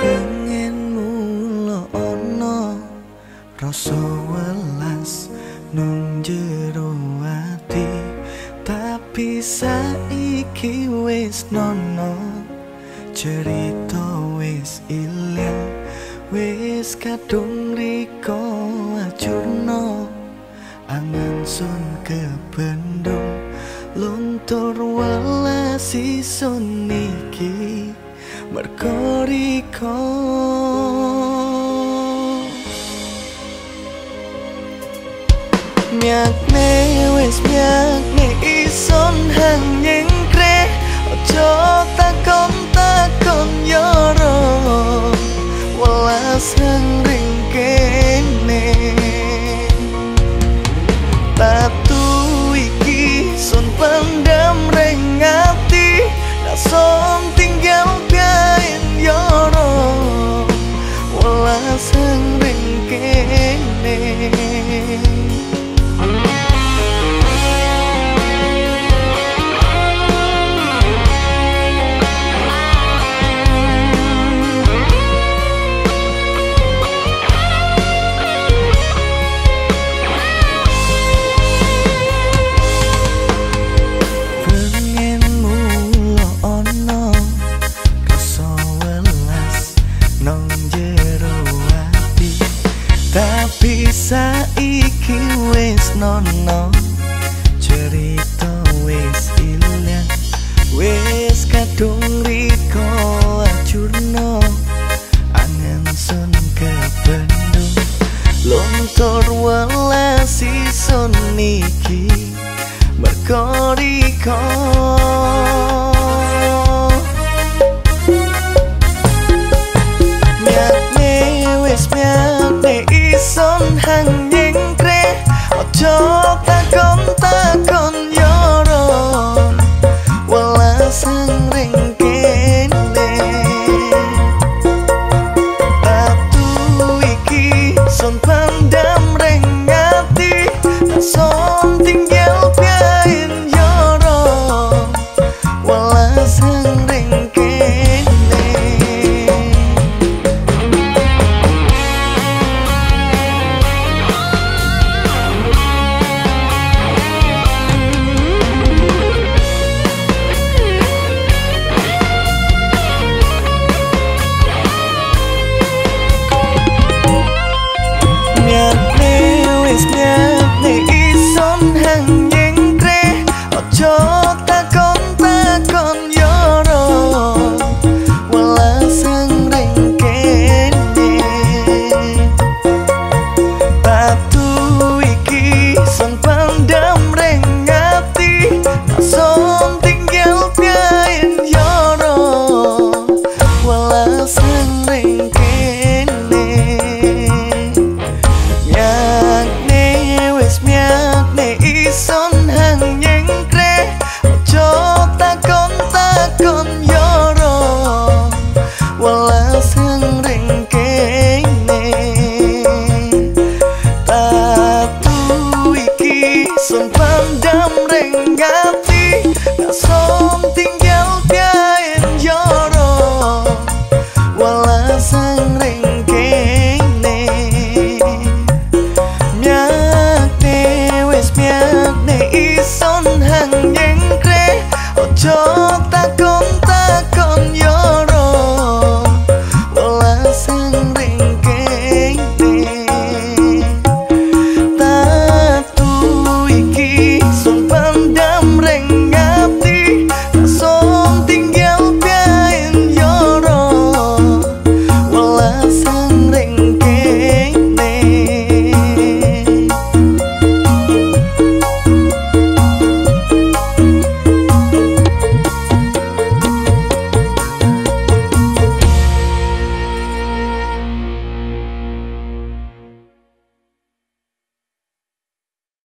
pengen mulo ono rasa welas nang jero ati. Tapi saiki wis nono cerita wis ilang wis kadung riko acurno angan sun kebendung luntur welas iso niki merko riko miak ne wis miak ne ison hang nyengkre ojo takon takon yoro. Welas hang tapi saiki wis nono cerita wis ilang wis kadung riko acurno angen sun kebendung. Lontor welas ison niki merkoriko Miak hungry